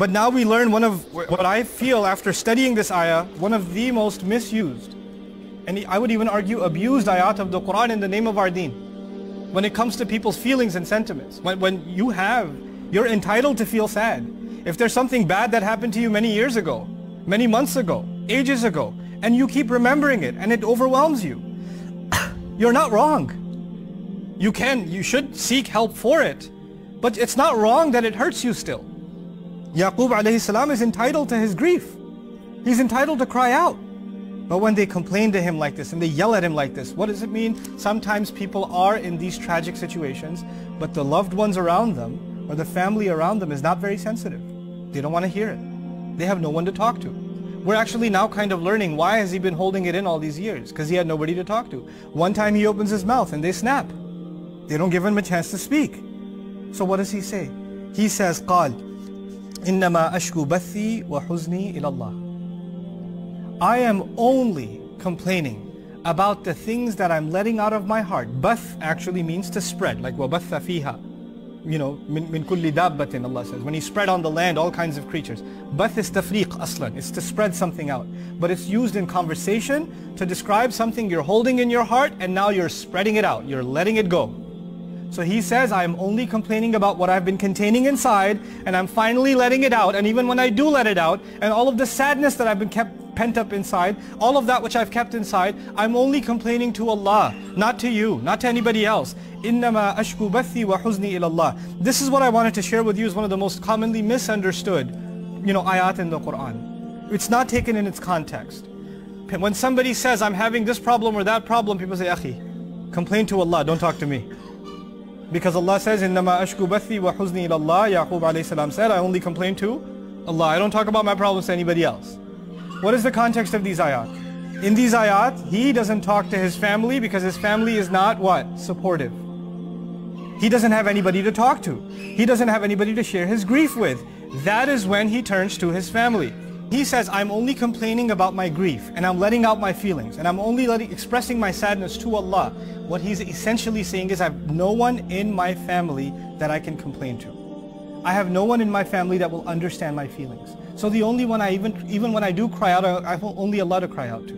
But now we learn one of what I feel after studying this ayah, one of the most misused, and I would even argue abused ayat of the Quran in the name of our deen. When it comes to people's feelings and sentiments, when, when you have, you're entitled to feel sad. If there's something bad that happened to you many years ago, many months ago, ages ago, and you keep remembering it and it overwhelms you, you're not wrong. You can, you should seek help for it. But it's not wrong that it hurts you still. Yaqub alayhi salam is entitled to his grief. He's entitled to cry out. But when they complain to him like this and they yell at him like this, what does it mean? Sometimes people are in these tragic situations, but the loved ones around them or the family around them is not very sensitive. They don't want to hear it. They have no one to talk to. We're actually now kind of learning why has he been holding it in all these years? Because he had nobody to talk to. One time he opens his mouth and they snap. They don't give him a chance to speak. So what does he say? He says, قال إنما أشكو بثي وحزني إلى الله. I am only complaining about the things that I'm letting out of my heart. Bath actually means to spread, like وَبَثَّ فِيهَا you know, min, min kulli dabbatin, Allah says. When He spread on the land all kinds of creatures. Bath is tafriq aslan. It's to spread something out. But it's used in conversation to describe something you're holding in your heart and now you're spreading it out. You're letting it go. So he says, I'm only complaining about what I've been containing inside and I'm finally letting it out. And even when I do let it out and all of the sadness that I've been kept pent up inside, all of that which I've kept inside, I'm only complaining to Allah, not to you, not to anybody else. إِنَّمَا أَشْكُ بَثِّي وَحُزْنِي إِلَى اللَّهِ This is what I wanted to share with you is one of the most commonly misunderstood, you know, ayat in the Quran. It's not taken in its context. When somebody says, I'm having this problem or that problem, people say, Akhi, complain to Allah, don't talk to me. Because Allah says, إِنَّمَا أَشْكُ بَثِّي وَحُزْنِي إِلَى اللَّهِ Yaqub alayhi salam said, I only complain to Allah. I don't talk about my problems to anybody else. What is the context of these ayat? In these ayat, he doesn't talk to his family because his family is not what? Supportive. He doesn't have anybody to talk to. He doesn't have anybody to share his grief with. That is when he turns to his family. He says, I'm only complaining about my grief and I'm letting out my feelings and I'm only letting, expressing my sadness to Allah. What he's essentially saying is I have no one in my family that I can complain to. I have no one in my family that will understand my feelings. So the only one I even, even when I do cry out, I have only Allah to cry out to.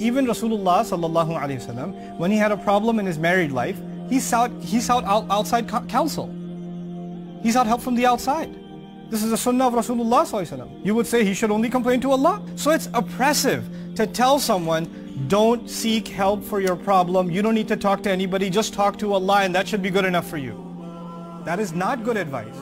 Even Rasulullah sallallahu wasallam, when he had a problem in his married life, he sought, he sought out, outside counsel. He sought help from the outside. This is the sunnah of Rasulullah You would say he should only complain to Allah. So it's oppressive to tell someone, don't seek help for your problem. You don't need to talk to anybody. Just talk to Allah and that should be good enough for you. That is not good advice.